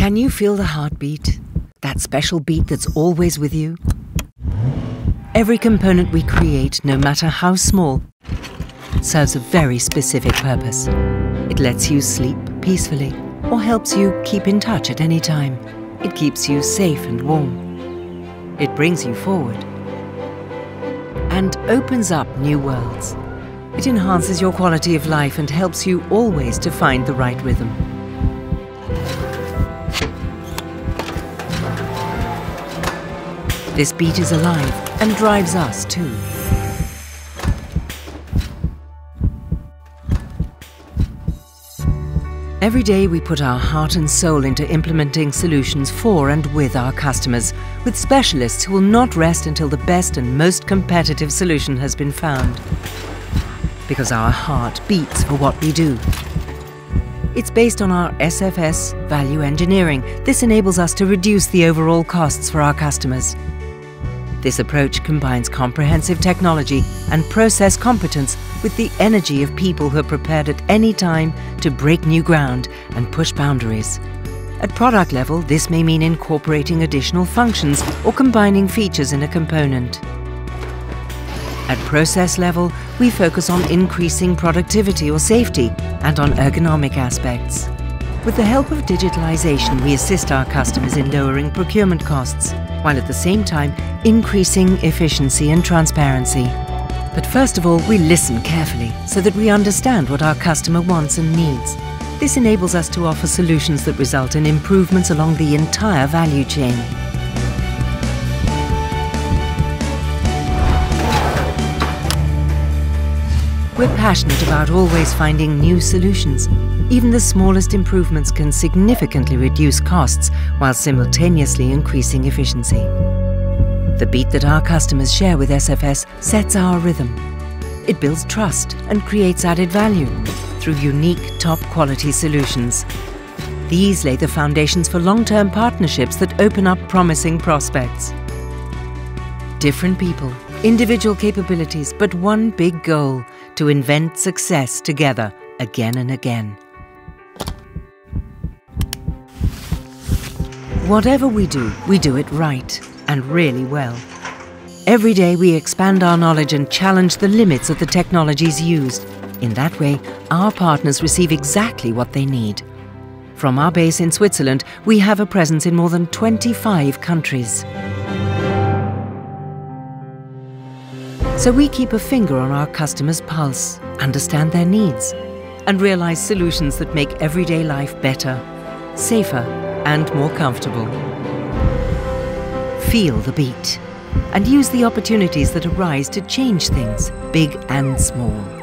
Can you feel the heartbeat? That special beat that's always with you? Every component we create, no matter how small, serves a very specific purpose. It lets you sleep peacefully or helps you keep in touch at any time. It keeps you safe and warm. It brings you forward and opens up new worlds. It enhances your quality of life and helps you always to find the right rhythm. This beat is alive and drives us too. Every day we put our heart and soul into implementing solutions for and with our customers, with specialists who will not rest until the best and most competitive solution has been found. Because our heart beats for what we do. It's based on our SFS value engineering. This enables us to reduce the overall costs for our customers. This approach combines comprehensive technology and process competence with the energy of people who are prepared at any time to break new ground and push boundaries. At product level, this may mean incorporating additional functions or combining features in a component. At process level, we focus on increasing productivity or safety and on ergonomic aspects. With the help of digitalization, we assist our customers in lowering procurement costs, while at the same time increasing efficiency and transparency. But first of all, we listen carefully so that we understand what our customer wants and needs. This enables us to offer solutions that result in improvements along the entire value chain. We're passionate about always finding new solutions. Even the smallest improvements can significantly reduce costs while simultaneously increasing efficiency. The beat that our customers share with SFS sets our rhythm. It builds trust and creates added value through unique, top quality solutions. These lay the foundations for long-term partnerships that open up promising prospects. Different people, individual capabilities, but one big goal to invent success together again and again. Whatever we do, we do it right and really well. Every day we expand our knowledge and challenge the limits of the technologies used. In that way, our partners receive exactly what they need. From our base in Switzerland, we have a presence in more than 25 countries. So we keep a finger on our customers' pulse, understand their needs, and realize solutions that make everyday life better, safer, and more comfortable. Feel the beat and use the opportunities that arise to change things, big and small.